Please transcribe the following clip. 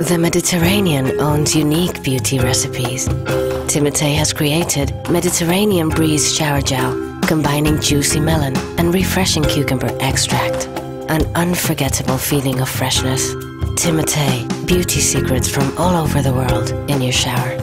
The Mediterranean owns unique beauty recipes. Timotei has created Mediterranean Breeze Shower Gel, combining juicy melon and refreshing cucumber extract. An unforgettable feeling of freshness. Timotei, beauty secrets from all over the world in your shower.